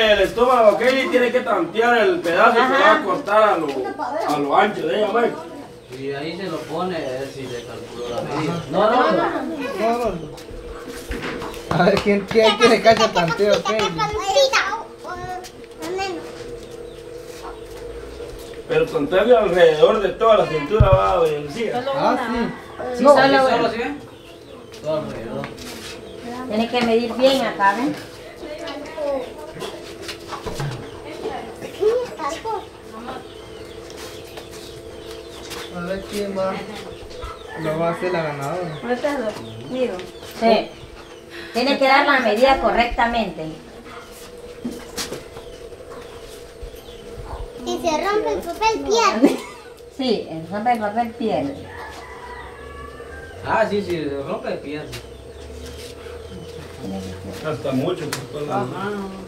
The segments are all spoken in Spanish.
El estómago, Kelly tiene que tantear el pedazo que va a cortar a lo, a lo ancho de ella, Mike. Y ahí se lo pone, a ver si le calculó la medida. No, no, no. A ver, ¿quién, quién tiene cacha tanteo? ¿Qué? Pero tantearle alrededor de toda la cintura va a vencer. Ah, sí. Sí, No, solo ¿sí, solo eh? Todo alrededor. Tienes que medir bien acá, ¿ven? A ver quién va. Lo va a hacer la ganadora. Sí. Tienes que dar la medida correctamente. Si se rompe el papel, pierde. Sí, el rompe el papel pierde. Ah, sí, sí, se rompe el pierde. Hasta mucho. mundo. Ah,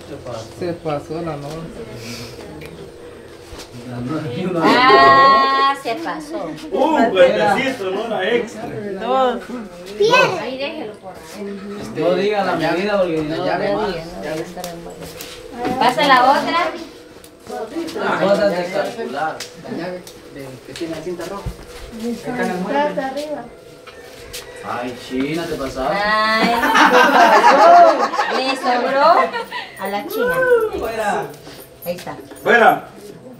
se pasa. Se pasó la noche. Ah, se pasó. Un cuentecito, no la extra. No diga la medida porque no Ya más. Pasa la otra. Las cosas de calcular. que tiene la cinta roja. Ay, China, te pasaba. Ay, ¿qué pasó? Le sobró a la china. Fuera. Ahí está. Fuera.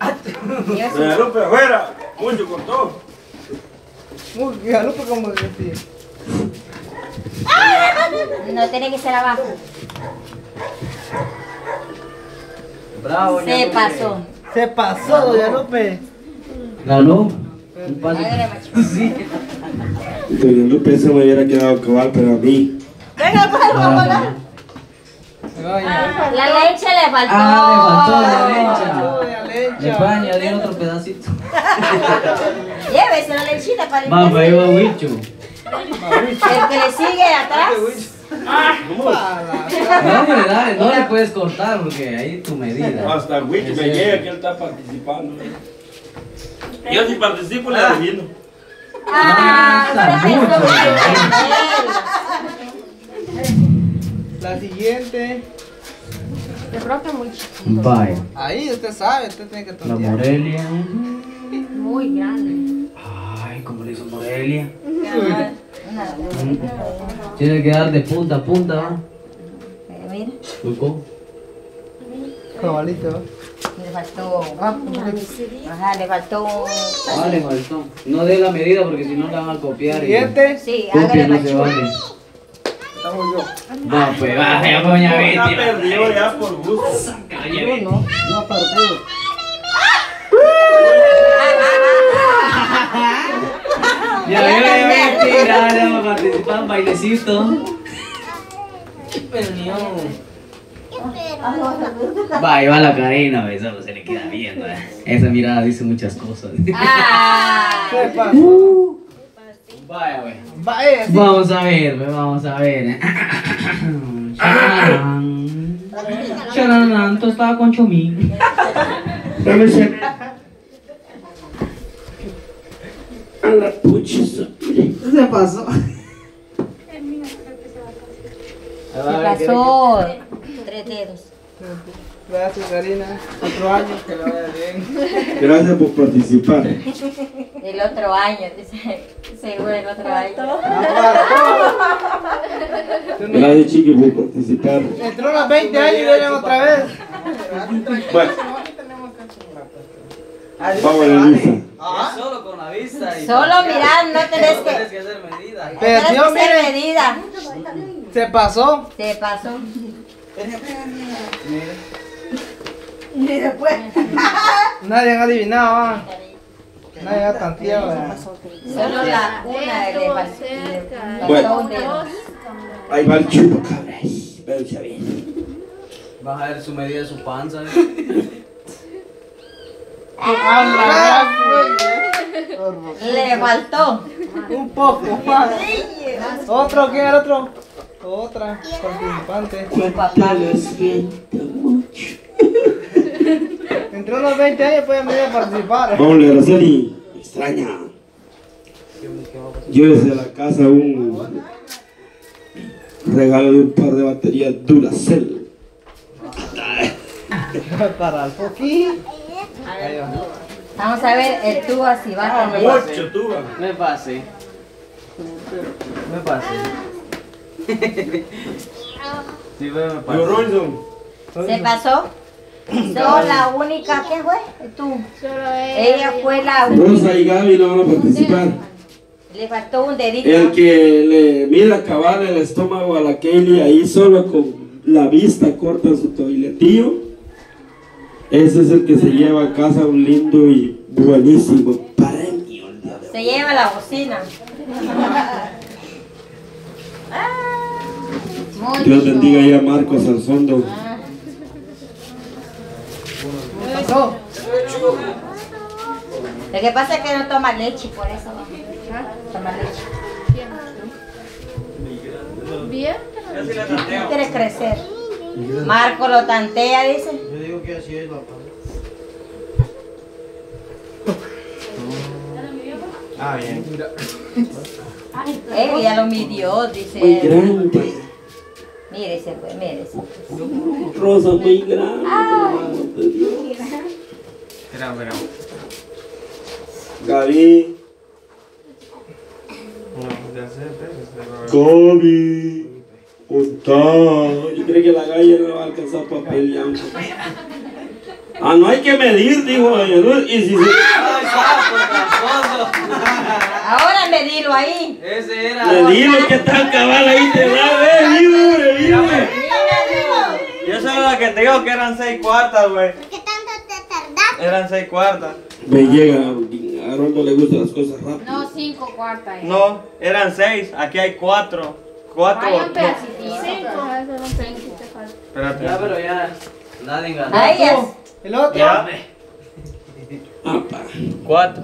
Yo sí. Doña Lupe, fuera. Mucho cortó. Uy, Guadalupe como decía. No tiene que ser abajo. Bravo, Se Ñalupe. pasó. Se pasó, Guadalupe. Ganó. Un pase. Hágale, macho. Sí. Doña Lupe se me hubiera quedado cabal, pero a mí. Ah, Vaya. La leche le faltó. Ah, le faltó la leche. Alecha. puede añadir otro pedacito. Llévese la lechita para Va, limpiar. ahí va Wicho. El que le sigue atrás. No, le dale, no le puedes cortar porque ahí tu medida. Hasta el Witch me llega que él está participando. Yo si participo le adivino. Ah, está pero mucho. eso La siguiente. Yo creo que muy chiquito. Bye. Ahí usted sabe, usted tiene que La tantear. Morelia. Muy grande. Ay, ¿cómo le hizo Morelia? Tiene que dar de punta a punta, ¿va? eh, mira, Luco. Cabalito. le faltó. Ajá, le faltó un. Vale, faltó. No dé la medida porque si no la van a copiar. y- Siguiente. Sí, Copia hágale no se vale. Estamos yo. Va, pues, vaya, doña Ya Betty. perdió ya por gusto. Betty. No, no partido. Ya veo, ya Betty. Ya vamos a participar en bailecito. Va, ahí va la Karina, ve, solo se le queda viendo. eh. Esa mirada dice muchas cosas. Ah, ¿Qué pasó? Vaya, güey. Vaya, sí. Vamos a ver, ve, vamos a ver. Chararán. Chararán, tostada con chomín. Dame ese. A la puchiza. Se pasó. se pasó. Tres dedos. Gracias, Karina. Otro año que le vaya bien. Gracias por participar. El otro año, dice. Seguro el otro año. Gracias, chiqui, por participar. Entró a los 20 años y vienen otra vez. Bueno, vamos a la lista. Solo con la vista. y- Solo mirar, no tenés No que. tienes que hacer medida. Tenés que hacer mire. medida. Se pasó. Se pasó. Nadie ha adivinado, ah. Nadie ha tanteado. ah. Solo la una le faltó. le faltó Bueno. Ahí va el chupo, cabres. Bien. Vas a ver su medida de su panza. Le faltó. Un poco más. Otro, ¿quién era otro? Otra participante. Su papá. Entró a los 20 años pueden venir a participar. Vamos a Araceli. Extraña. Yo desde la casa un regalo de un par de baterías Duracell. Para el va. Vamos a ver el tubo si va Ah. Ocho, tú. va. Me pasé. Me pasé. Sí, Yo, pasé. Robinson. ¿Se pasó? Soy la única, ¿qué fue? Tú. Solo Ella fue la única. Rosa y Gaby no van a participar. Le faltó un dedito. El que le mira acabar el estómago a la Kelly ahí solo con la vista corta su toiletillo. Ese es el que se lleva a casa un lindo y buenísimo premio. Se lleva la bocina. Muy Dios bendiga ahí a Marcos al fondo. ¿Qué pasó? Lo que pasa es que no toma leche, por eso. Toma leche. Bien. Quiere crecer. Marco lo tantea, dice. Yo digo que así es, papá. Ah, bien. Él ya lo midió, dice. Muy él. grande. Mírese, pues, mírese. Rosa muy grande. Espera, espera. Gaby. Pero Gaby. Contá. Yo creo que la galla no va a alcanzar papel ya. Ah, no hay que medir, dijo doña Luz. Y si se... Ahora medilo ahí. Ese era. Le digo que tan cabal ahí te da, ve, libre, Yo soy la que te digo que eran seis cuartas, güey. ¿Por qué tanto te tardaste? Eran seis cuartas. Me llega, a Aaron no le gustan las cosas rápidas. No, cinco cuartas. eh. No, eran seis. Aquí hay cuatro. Cuatro. Vaya un no, pedacitito. Cinco, eso no sé si te falta. espérate. Ya, pero ya. Nadie ganó. Ahí es. El otro. Ya, Apa. cuatro.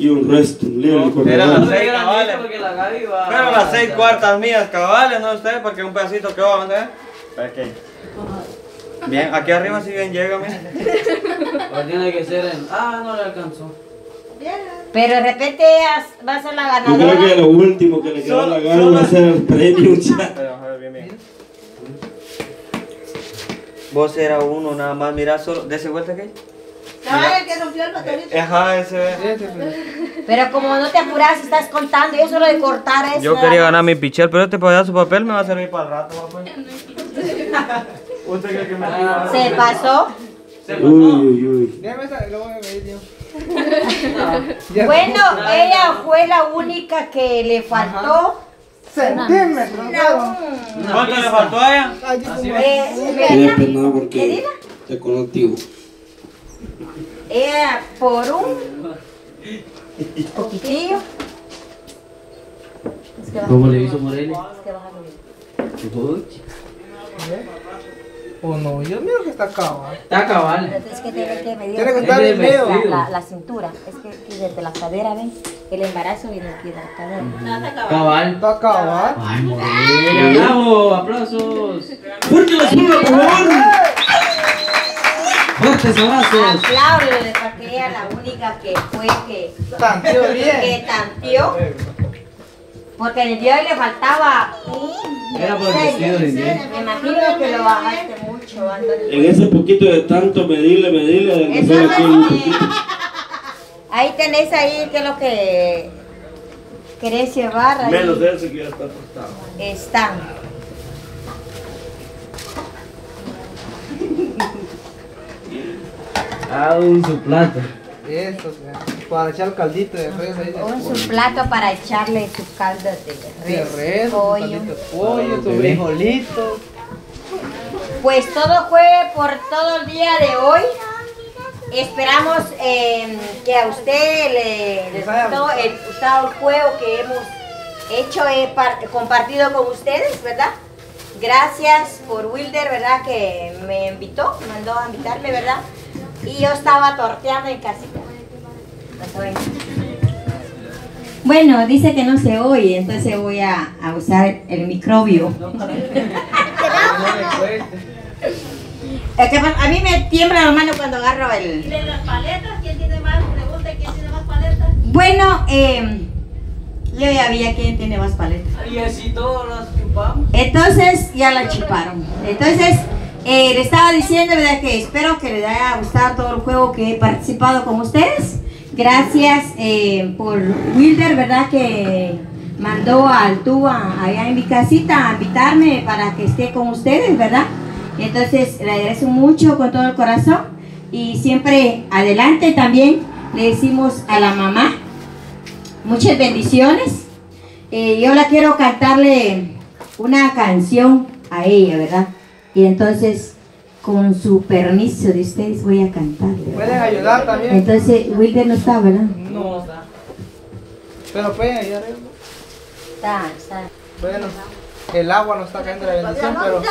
Y un resto, libre No, con era el la otro. seis cabales. Pero las seis cuartas mías cabales, no usted, porque un pedacito que va. Ok. Bien, aquí arriba si bien llega, mira. Pero tiene que ser en. Ah, no le alcanzó. Pero de repente va a ser la Yo creo que ganadora. lo último que le quedó a la gana va a ser el premio, ya. Pero, a ver, bien, bien. Vos era uno nada más, mira solo. ¿De ese vuelta que hay? el que rompió el Ajá, ese. Pero como no te apuras, estás contando. Yo solo de cortar eso. Yo quería ganar mi pichel, pero este pedazo de papel me va a servir para el rato, papá. ¿Usted cree que me Se pasó. Uy, uy, uy. Déjame esa, lo voy a medir yo. Ya. Bueno, ella fue la única que le faltó. Centímetros. ¿Cuánto le faltó a ella? Ay, como- Eh, te contigo. Ella por un poquitillo. Es que ¿Cómo le hizo Morelli? es que baja muy bien. Oh no, yo miro que está acá. ¿va? Está cabal. Es que tiene que medir Tiene que Es estar en medio. vestido. la, la, cintura. Es que aquí desde la cadera, ven. El embarazo viene aquí de la cadera. Cabal. Está acá, ¿va? Ay, Morelli. Bravo, aplausos. Fuerte la suma, por favor. Fuertes abrazos. Porque ella la única que fue que, Tanteó que bien. tanteó. Porque el día de hoy le faltaba. Era por el vestido de inglés. Me imagino que lo bajaste mucho, Antonio. En ese poquito de tanto medirle, medirle, un poquito. ahí tenéis ahí que es lo que querés llevar. Ahí Menos de eso que ya está están. Ah, un su plato. Eso, para echar el caldito de res ahí. de su plato para echarle su caldo de De res, res, un pollo. de pollo, tu Bebé. frijolito. Pues todo fue por todo el día de hoy. Esperamos eh, que a usted le, les gustó el, gustado el juego que hemos hecho, he par- compartido con ustedes, ¿verdad? Gracias por Wilder, ¿verdad? Que me invitó, me mandó a invitarme, ¿verdad? Y yo estaba torteando en casita. Bueno, dice que no se oye, entonces voy a, a usar el microbio. Es que a mí me tiembla la mano cuando agarro el... ¿De las paletas? ¿Quién tiene más? Pregunta quién tiene más paletas. Bueno, eh, yo ya vi a quién tiene más paletas. Y así todos las chupamos. Entonces ya la chuparon. Entonces, eh, le estaba diciendo, ¿verdad? Que espero que les haya gustado todo el juego que he participado con ustedes. Gracias eh, por Wilder, ¿verdad? Que mandó al tú a- allá en mi casita a invitarme para que esté con ustedes, ¿verdad? Entonces le agradezco mucho con todo el corazón y siempre adelante también le decimos a la mamá muchas bendiciones. Eh, yo la quiero cantarle una canción a ella, ¿verdad? Y entonces, con su permiso de ustedes, voy a cantarle. ¿verdad? Pueden ayudar también. Entonces, Wilder no está, ¿verdad? No. Pero pueden ayudar. Está, está. Bueno, el agua no está cayendo la bendición, pero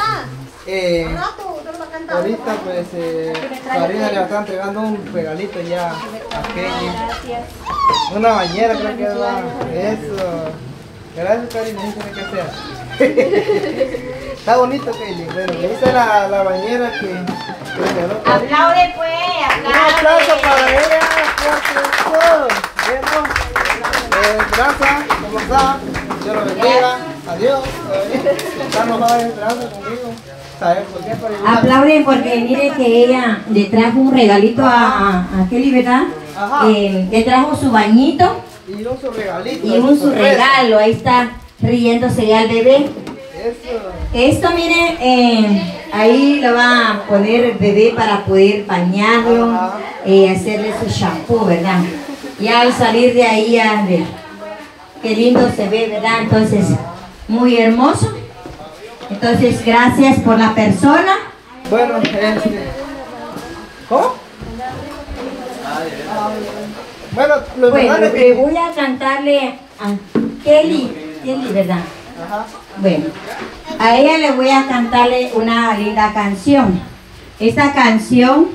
eh, ahorita pues eh, Karina le está entregando un regalito ya a Kenny. Una bañera creo que va. Eso. Gracias Karina, no tiene que hacer. Está bonito Kelly. Bueno, esa es la, la bañera que, que. Aplaude, pues, Un aplauso aplaude. para ella, fuerte todo. Eh, gracias, ¿cómo está? Dios lo bendiga. Adiós. Está enojada Esperanza conmigo. ¿Sabes por. Aplauden porque mire que ella le trajo un regalito a, a, a Kelly, ¿verdad? Ajá. Eh, le trajo su bañito Y un su regalito. y un su regalo. Ahí está riéndose ya el bebé. Esto, mire, eh, ahí lo va a poner el bebé para poder bañarlo, eh, hacerle su shampoo, ¿verdad? Ya al salir de ahí, ya ve, qué lindo se ve, ¿verdad? Entonces, muy hermoso. Entonces, gracias por la persona. Bueno, este. ¿Cómo? Bueno, los Bueno, voy a cantarle a Kelly, ¿verdad? Bueno, a ella le voy a cantarle una linda canción. Esta canción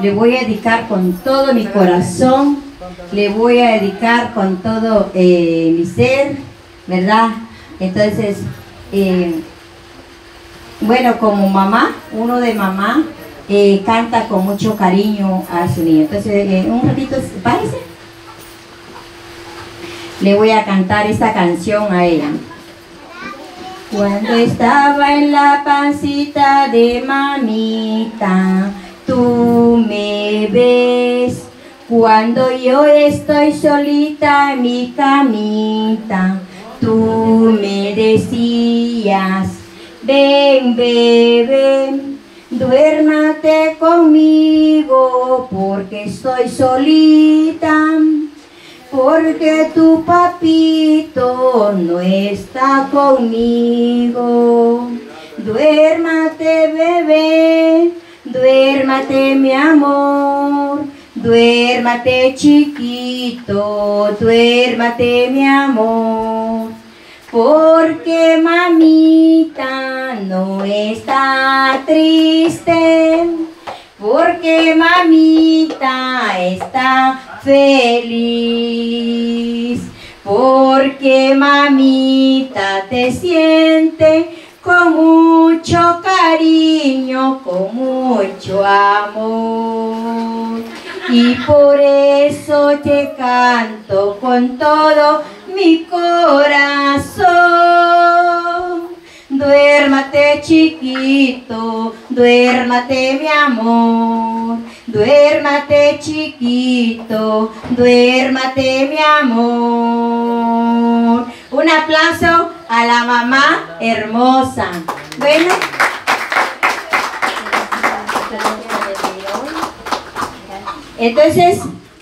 le voy a dedicar con todo mi corazón, le voy a dedicar con todo eh, mi ser, ¿verdad? Entonces, eh, bueno, como mamá, uno de mamá eh, canta con mucho cariño a su niño. Entonces, un ratito, parece. Le voy a cantar esta canción a ella. Cuando estaba en la pancita de mamita, tú me ves. Cuando yo estoy solita en mi camita, tú me decías, ven bebé, duérmate conmigo porque estoy solita porque tu papito no está conmigo. Duérmate, bebé, duérmate, mi amor. Duérmate, chiquito, duérmate, mi amor. Porque mamita no está triste porque mamita está feliz, porque mamita te siente con mucho cariño, con mucho amor. Y por eso te canto con todo mi corazón. Duérmate chiquito, duérmate mi amor, duérmate chiquito, duérmate mi amor. Un aplauso a la mamá hermosa. Bueno. Entonces,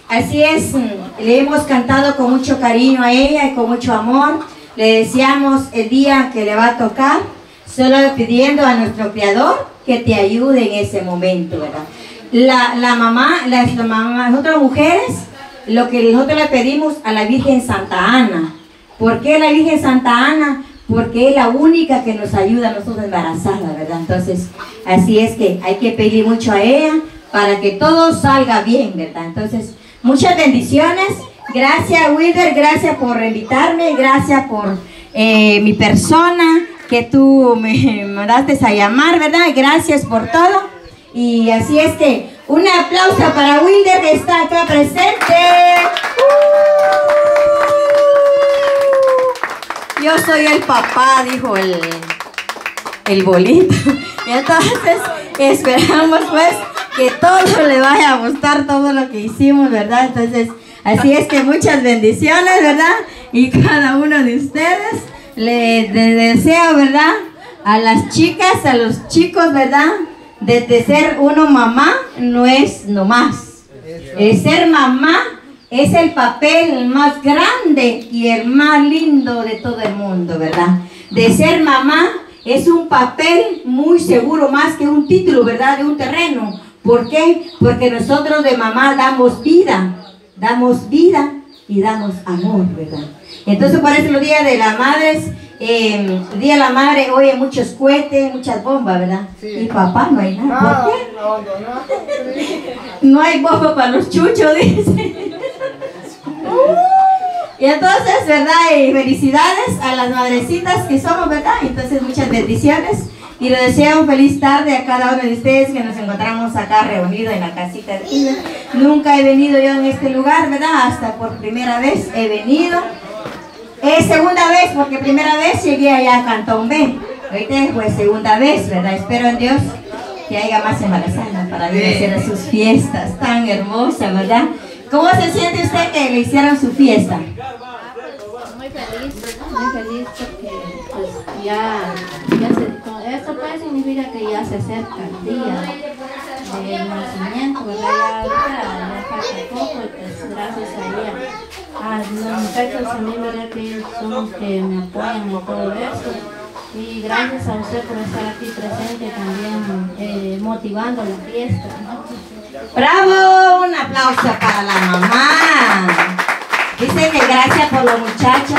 así es, le hemos cantado con mucho cariño a ella y con mucho amor. Le deseamos el día que le va a tocar, solo pidiendo a nuestro Creador que te ayude en ese momento, ¿verdad? La, la mamá, las la mamá, mujeres, lo que nosotros le pedimos a la Virgen Santa Ana. ¿Por qué la Virgen Santa Ana? Porque es la única que nos ayuda a nosotros embarazadas, ¿verdad? Entonces, así es que hay que pedir mucho a ella para que todo salga bien, ¿verdad? Entonces, muchas bendiciones. Gracias, Wilder, gracias por invitarme, gracias por eh, mi persona que tú me mandaste a llamar, ¿verdad? Gracias por todo. Y así es que un aplauso para Wilder que está acá presente. ¡Uh! Yo soy el papá, dijo el, el bolito. Y entonces, esperamos pues que todo le vaya a gustar todo lo que hicimos, ¿verdad? Entonces, así es que muchas bendiciones, ¿verdad? Y cada uno de ustedes le, deseo, ¿verdad? A las chicas, a los chicos, ¿verdad? Desde ser uno mamá no es nomás. El ser mamá es el papel más grande y el más lindo de todo el mundo, ¿verdad? De ser mamá es un papel muy seguro, más que un título, ¿verdad? De un terreno. ¿Por qué? Porque nosotros de mamá damos vida, damos vida y damos amor, ¿verdad? Entonces por eso los días de las madres, eh, Día de la Madre, hoy hay muchos cohetes, muchas bombas, ¿verdad? Sí. Y papá no hay nada. ¿Por qué? no, no, no. No hay bomba para los chuchos, dice. Y entonces, ¿verdad? Y felicidades a las madrecitas que somos, ¿verdad? Entonces, muchas bendiciones. Y le deseo feliz tarde a cada uno de ustedes que nos encontramos acá reunidos en la casita de. Nunca he venido yo en este lugar, ¿verdad? Hasta por primera vez he venido. Es segunda vez, porque primera vez llegué allá a Cantón B. Ahorita fue segunda vez, ¿verdad? Espero en Dios que haya más embarazadas para ir a hacer sus fiestas tan hermosas, ¿verdad? ¿Cómo se siente usted que le hicieron su fiesta? Muy feliz, muy feliz porque pues ya, ya se, esto pues significa que ya se acerca el día del nacimiento, ¿verdad? Ya ahorita ya falta poco pues gracias a ella, a los muchachos también, ¿verdad? Que son los que me apoyan en todo eso. Y gracias a usted por estar aquí presente también eh, motivando la fiesta. ¿no? ¡Bravo! Un aplauso para la mamá. Dice que gracias por los muchachos.